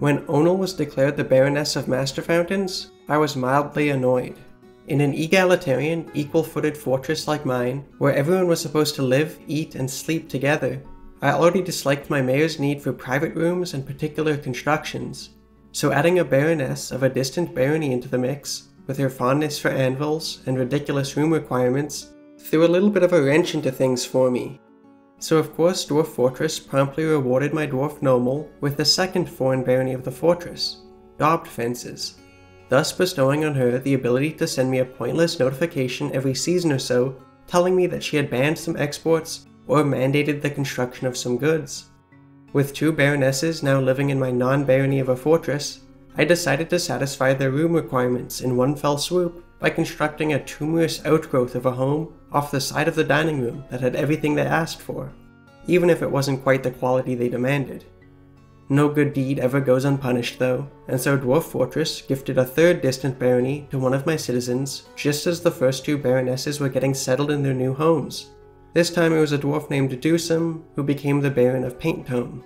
When Onal was declared the Baroness of Master Fountains, I was mildly annoyed. In an egalitarian, equal footed fortress like mine, where everyone was supposed to live, eat, and sleep together, I already disliked my mayor's need for private rooms and particular constructions, so adding a baroness of a distant barony into the mix, with her fondness for anvils and ridiculous room requirements, threw a little bit of a wrench into things for me. So of course Dwarf Fortress promptly rewarded my dwarf noble with the second foreign barony of the fortress, Daubed Fences thus bestowing on her the ability to send me a pointless notification every season or so telling me that she had banned some exports or mandated the construction of some goods. With two baronesses now living in my non barony of a fortress, I decided to satisfy their room requirements in one fell swoop by constructing a tumorous outgrowth of a home off the side of the dining room that had everything they asked for, even if it wasn't quite the quality they demanded. No good deed ever goes unpunished, though, and so Dwarf Fortress gifted a third distant barony to one of my citizens just as the first two baronesses were getting settled in their new homes. This time it was a dwarf named Dusum who became the Baron of Painttone.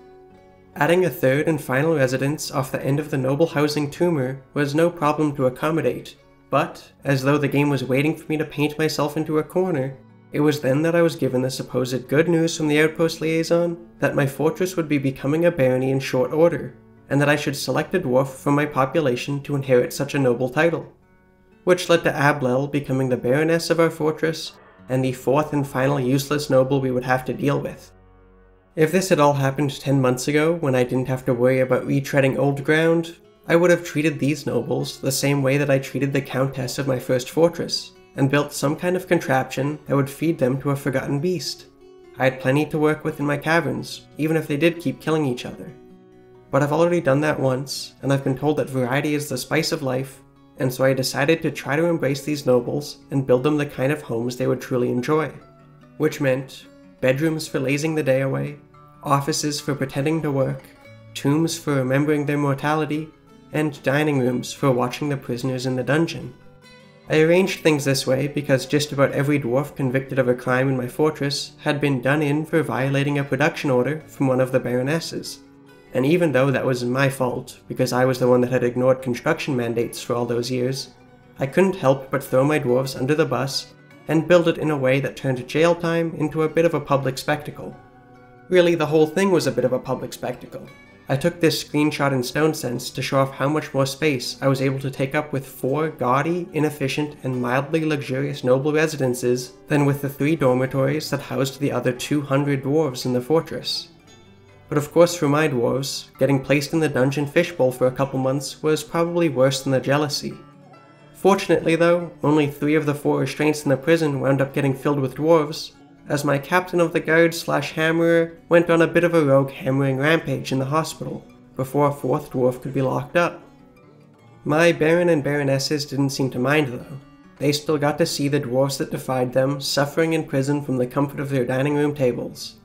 Adding a third and final residence off the end of the noble housing tumor was no problem to accommodate, but, as though the game was waiting for me to paint myself into a corner, it was then that I was given the supposed good news from the outpost liaison that my fortress would be becoming a barony in short order, and that I should select a dwarf from my population to inherit such a noble title. Which led to Ablel becoming the baroness of our fortress and the fourth and final useless noble we would have to deal with. If this had all happened 10 months ago when I didn't have to worry about retreading old ground, I would have treated these nobles the same way that I treated the countess of my first fortress, and built some kind of contraption that would feed them to a forgotten beast. I had plenty to work with in my caverns, even if they did keep killing each other. But I've already done that once, and I've been told that variety is the spice of life, and so I decided to try to embrace these nobles and build them the kind of homes they would truly enjoy. Which meant bedrooms for lazing the day away, offices for pretending to work, tombs for remembering their mortality, and dining rooms for watching the prisoners in the dungeon. I arranged things this way because just about every dwarf convicted of a crime in my fortress had been done in for violating a production order from one of the baronesses. And even though that was my fault, because I was the one that had ignored construction mandates for all those years, I couldn't help but throw my dwarves under the bus and build it in a way that turned jail time into a bit of a public spectacle. Really, the whole thing was a bit of a public spectacle, I took this screenshot in StoneSense to show off how much more space I was able to take up with four gaudy, inefficient, and mildly luxurious noble residences than with the three dormitories that housed the other 200 dwarves in the fortress. But of course for my dwarves, getting placed in the dungeon fishbowl for a couple months was probably worse than the jealousy. Fortunately though, only three of the four restraints in the prison wound up getting filled with dwarves, as my captain of the guard slash hammerer went on a bit of a rogue hammering rampage in the hospital before a fourth dwarf could be locked up. My baron and baronesses didn't seem to mind though. They still got to see the dwarfs that defied them suffering in prison from the comfort of their dining room tables.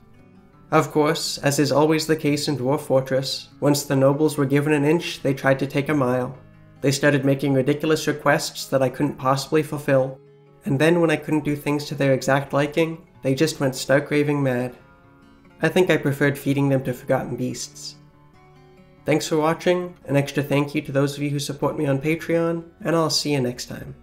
Of course, as is always the case in Dwarf Fortress, once the nobles were given an inch, they tried to take a mile. They started making ridiculous requests that I couldn't possibly fulfill, and then when I couldn't do things to their exact liking, they just went stark raving mad. I think I preferred feeding them to forgotten beasts. Thanks for watching, an extra thank you to those of you who support me on Patreon, and I'll see you next time.